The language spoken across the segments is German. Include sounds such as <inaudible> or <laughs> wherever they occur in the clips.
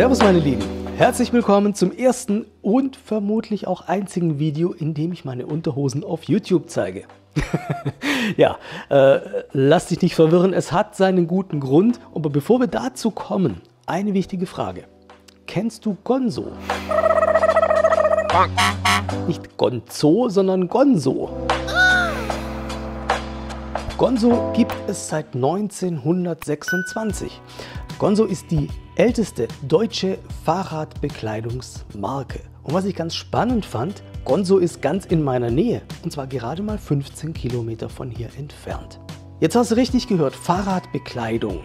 Servus meine Lieben, herzlich willkommen zum ersten und vermutlich auch einzigen Video, in dem ich meine Unterhosen auf YouTube zeige. <laughs> ja, äh, lass dich nicht verwirren, es hat seinen guten Grund, aber bevor wir dazu kommen, eine wichtige Frage. Kennst du Gonzo? Nicht Gonzo, sondern Gonzo. Gonzo gibt es seit 1926. Gonzo ist die älteste deutsche Fahrradbekleidungsmarke. Und was ich ganz spannend fand, Gonzo ist ganz in meiner Nähe und zwar gerade mal 15 Kilometer von hier entfernt. Jetzt hast du richtig gehört, Fahrradbekleidung.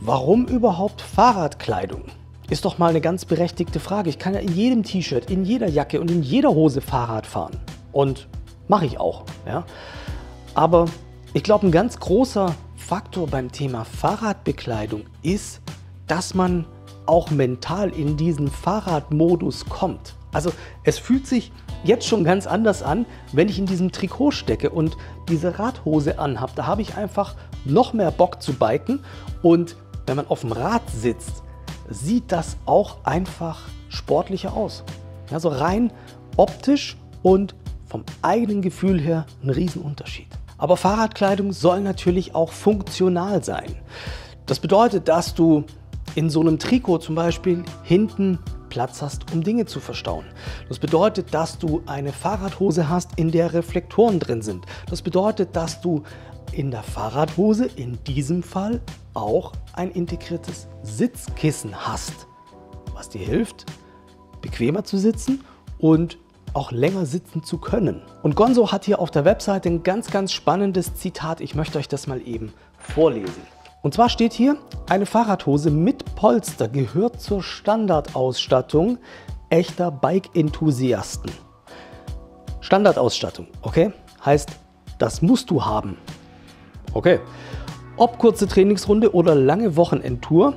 Warum überhaupt Fahrradkleidung? Ist doch mal eine ganz berechtigte Frage. Ich kann ja in jedem T-Shirt, in jeder Jacke und in jeder Hose Fahrrad fahren. Und mache ich auch. Ja? Aber ich glaube, ein ganz großer Faktor beim Thema Fahrradbekleidung ist, dass man auch mental in diesen Fahrradmodus kommt. Also es fühlt sich jetzt schon ganz anders an, wenn ich in diesem Trikot stecke und diese Radhose anhabe. Da habe ich einfach noch mehr Bock zu biken und wenn man auf dem Rad sitzt, sieht das auch einfach sportlicher aus. Ja, so rein optisch und vom eigenen Gefühl her ein Riesenunterschied. Aber Fahrradkleidung soll natürlich auch funktional sein. Das bedeutet, dass du in so einem Trikot zum Beispiel hinten Platz hast, um Dinge zu verstauen. Das bedeutet, dass du eine Fahrradhose hast, in der Reflektoren drin sind. Das bedeutet, dass du in der Fahrradhose in diesem Fall auch ein integriertes Sitzkissen hast, was dir hilft, bequemer zu sitzen und auch länger sitzen zu können. Und Gonzo hat hier auf der Webseite ein ganz, ganz spannendes Zitat. Ich möchte euch das mal eben vorlesen. Und zwar steht hier, eine Fahrradhose mit Polster gehört zur Standardausstattung echter Bike-Enthusiasten. Standardausstattung, okay? Heißt, das musst du haben. Okay. Ob kurze Trainingsrunde oder lange Wochenendtour,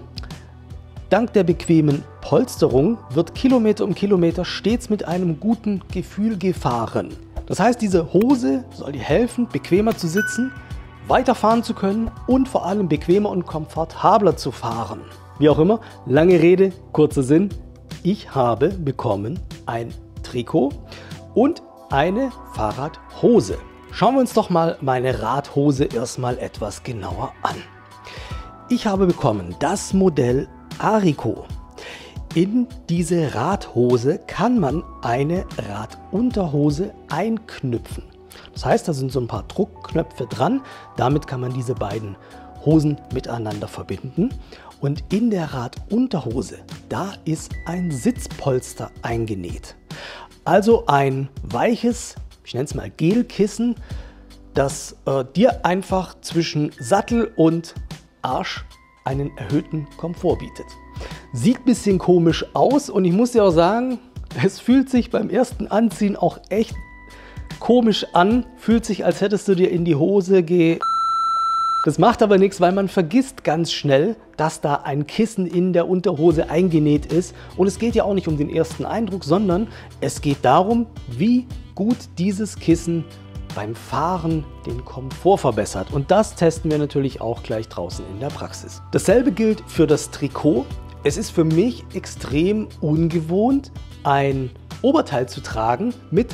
dank der bequemen Polsterung wird Kilometer um Kilometer stets mit einem guten Gefühl gefahren. Das heißt, diese Hose soll dir helfen, bequemer zu sitzen, weiterfahren zu können und vor allem bequemer und komfortabler zu fahren. Wie auch immer, lange Rede, kurzer Sinn. Ich habe bekommen ein Trikot und eine Fahrradhose. Schauen wir uns doch mal meine Radhose erstmal etwas genauer an. Ich habe bekommen das Modell Arico. In diese Radhose kann man eine Radunterhose einknüpfen. Das heißt, da sind so ein paar Druckknöpfe dran. Damit kann man diese beiden Hosen miteinander verbinden. Und in der Radunterhose, da ist ein Sitzpolster eingenäht. Also ein weiches, ich nenne es mal Gelkissen, das äh, dir einfach zwischen Sattel und Arsch einen erhöhten Komfort bietet. Sieht ein bisschen komisch aus und ich muss dir auch sagen, <laughs> es fühlt sich beim ersten Anziehen auch echt komisch an. Fühlt sich, als hättest du dir in die Hose ge... Das macht aber nichts, weil man vergisst ganz schnell, dass da ein Kissen in der Unterhose eingenäht ist. Und es geht ja auch nicht um den ersten Eindruck, sondern es geht darum, wie gut dieses Kissen beim Fahren den Komfort verbessert. Und das testen wir natürlich auch gleich draußen in der Praxis. Dasselbe gilt für das Trikot. Es ist für mich extrem ungewohnt, ein Oberteil zu tragen mit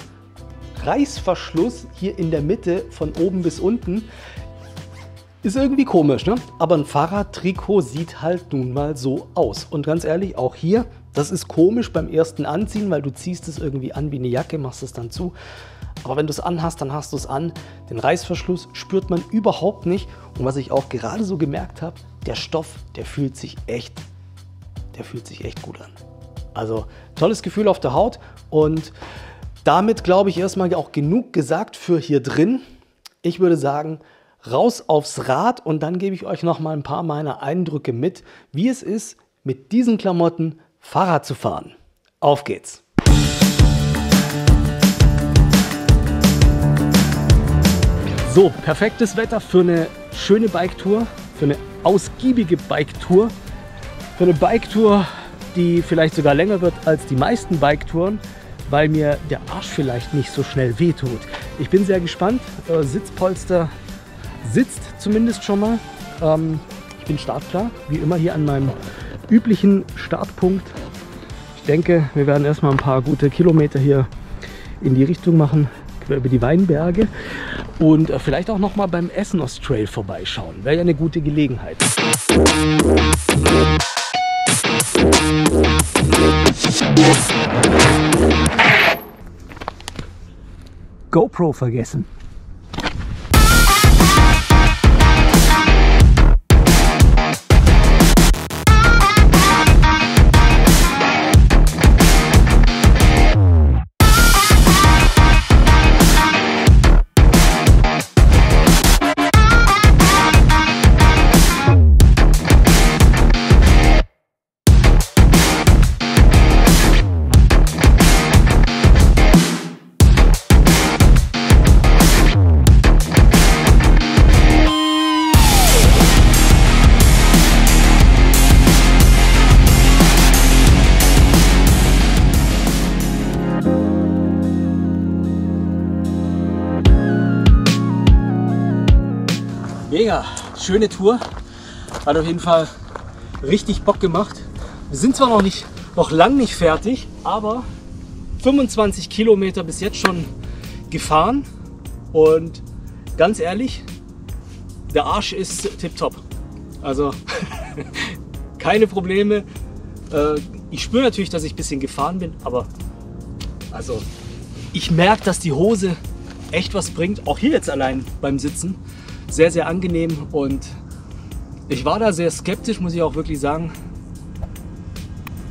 Reißverschluss hier in der Mitte von oben bis unten. Ist irgendwie komisch, ne? Aber ein Fahrradtrikot sieht halt nun mal so aus. Und ganz ehrlich, auch hier, das ist komisch beim ersten Anziehen, weil du ziehst es irgendwie an wie eine Jacke, machst es dann zu. Aber wenn du es anhast, dann hast du es an. Den Reißverschluss spürt man überhaupt nicht. Und was ich auch gerade so gemerkt habe, der Stoff, der fühlt sich echt der fühlt sich echt gut an. Also tolles Gefühl auf der Haut und damit glaube ich erstmal auch genug gesagt für hier drin. Ich würde sagen, raus aufs Rad und dann gebe ich euch noch mal ein paar meiner Eindrücke mit, wie es ist, mit diesen Klamotten Fahrrad zu fahren. Auf geht's! So, perfektes Wetter für eine schöne Biketour, für eine ausgiebige Biketour. Für eine Biketour, die vielleicht sogar länger wird als die meisten Biketouren, weil mir der Arsch vielleicht nicht so schnell wehtut. Ich bin sehr gespannt. Äh, Sitzpolster sitzt zumindest schon mal. Ähm, ich bin startklar, wie immer hier an meinem üblichen Startpunkt. Ich denke, wir werden erstmal ein paar gute Kilometer hier in die Richtung machen, quer über die Weinberge und äh, vielleicht auch noch mal beim Essenos Trail vorbeischauen. Wäre ja eine gute Gelegenheit. GoPro vergessen. Schöne Tour. Hat auf jeden Fall richtig Bock gemacht. Wir sind zwar noch nicht, noch lang nicht fertig, aber 25 Kilometer bis jetzt schon gefahren und ganz ehrlich, der Arsch ist tipptopp. Also <laughs> keine Probleme. Äh, ich spüre natürlich, dass ich ein bisschen gefahren bin, aber also ich merke, dass die Hose echt was bringt. Auch hier jetzt allein beim Sitzen sehr, sehr angenehm und ich war da sehr skeptisch, muss ich auch wirklich sagen,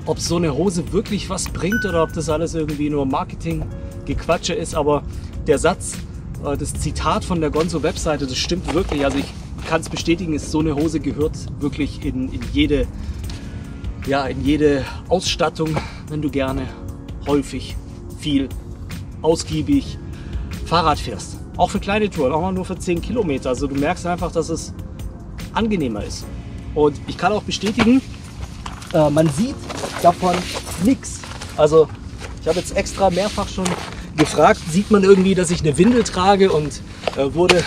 ob so eine Hose wirklich was bringt oder ob das alles irgendwie nur Marketing-Gequatsche ist. Aber der Satz, äh, das Zitat von der Gonzo-Webseite, das stimmt wirklich. Also ich kann es bestätigen, ist so eine Hose gehört wirklich in, in, jede, ja, in jede Ausstattung, wenn du gerne häufig, viel, ausgiebig Fahrrad fährst. Auch für kleine Touren, auch mal nur für 10 Kilometer. Also du merkst einfach, dass es angenehmer ist. Und ich kann auch bestätigen, äh, man sieht davon nichts. Also ich habe jetzt extra mehrfach schon gefragt, sieht man irgendwie, dass ich eine Windel trage und äh, wurde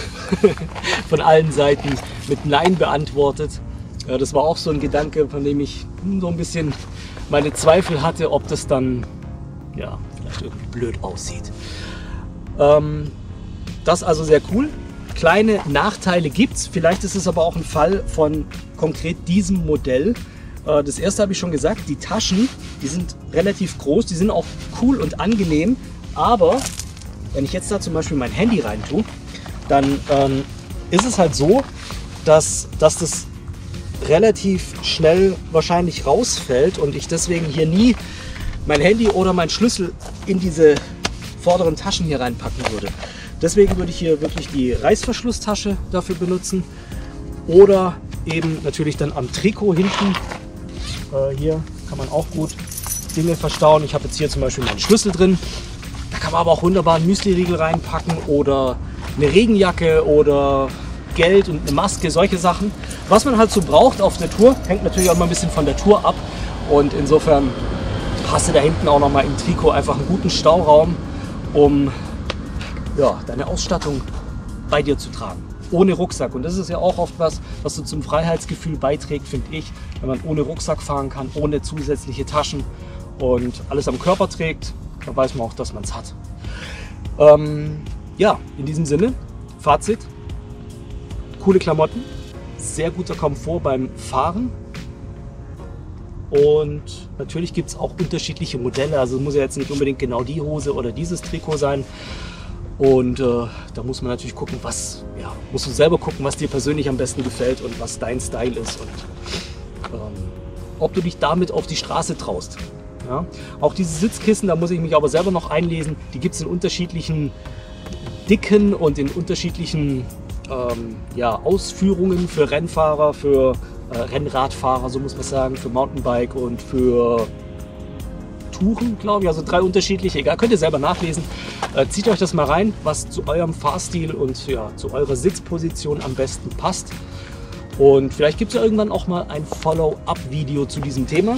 <laughs> von allen Seiten mit Nein beantwortet. Äh, das war auch so ein Gedanke, von dem ich so ein bisschen meine Zweifel hatte, ob das dann ja, vielleicht irgendwie blöd aussieht. Ähm, das also sehr cool. Kleine Nachteile gibt es. Vielleicht ist es aber auch ein Fall von konkret diesem Modell. Äh, das erste habe ich schon gesagt, die Taschen, die sind relativ groß, die sind auch cool und angenehm. Aber wenn ich jetzt da zum Beispiel mein Handy rein tue, dann ähm, ist es halt so, dass, dass das relativ schnell wahrscheinlich rausfällt und ich deswegen hier nie mein Handy oder mein Schlüssel in diese vorderen Taschen hier reinpacken würde. Deswegen würde ich hier wirklich die Reißverschlusstasche dafür benutzen oder eben natürlich dann am Trikot hinten. Äh, hier kann man auch gut Dinge verstauen. Ich habe jetzt hier zum Beispiel meinen Schlüssel drin. Da kann man aber auch wunderbar einen Müsli-Riegel reinpacken oder eine Regenjacke oder Geld und eine Maske, solche Sachen. Was man halt so braucht auf der Tour, hängt natürlich auch mal ein bisschen von der Tour ab. Und insofern hast du da hinten auch noch mal im Trikot einfach einen guten Stauraum, um ja, deine Ausstattung bei dir zu tragen. Ohne Rucksack. Und das ist ja auch oft was, was so zum Freiheitsgefühl beiträgt, finde ich. Wenn man ohne Rucksack fahren kann, ohne zusätzliche Taschen und alles am Körper trägt, dann weiß man auch, dass man es hat. Ähm, ja, in diesem Sinne, Fazit. Coole Klamotten, sehr guter Komfort beim Fahren. Und natürlich gibt es auch unterschiedliche Modelle. Also muss ja jetzt nicht unbedingt genau die Hose oder dieses Trikot sein. Und äh, da muss man natürlich gucken, was, ja, musst du selber gucken, was dir persönlich am besten gefällt und was dein Style ist und ähm, ob du dich damit auf die Straße traust. Ja? Auch diese Sitzkissen, da muss ich mich aber selber noch einlesen, die gibt es in unterschiedlichen Dicken und in unterschiedlichen ähm, ja, Ausführungen für Rennfahrer, für äh, Rennradfahrer, so muss man sagen, für Mountainbike und für Touren, glaube ich. Also drei unterschiedliche, egal, könnt ihr selber nachlesen. Äh, zieht euch das mal rein, was zu eurem Fahrstil und ja, zu eurer Sitzposition am besten passt. Und vielleicht gibt es ja irgendwann auch mal ein Follow-up-Video zu diesem Thema.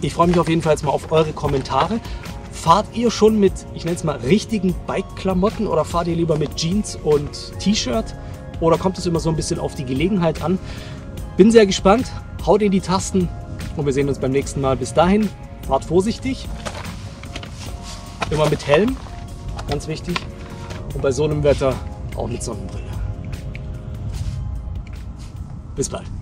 Ich freue mich auf jeden Fall jetzt mal auf eure Kommentare. Fahrt ihr schon mit, ich nenne es mal, richtigen Bike-Klamotten oder fahrt ihr lieber mit Jeans und T-Shirt? Oder kommt es immer so ein bisschen auf die Gelegenheit an? Bin sehr gespannt. haut in die Tasten und wir sehen uns beim nächsten Mal. Bis dahin, fahrt vorsichtig. Immer mit Helm, ganz wichtig. Und bei so einem Wetter auch mit Sonnenbrille. Bis bald.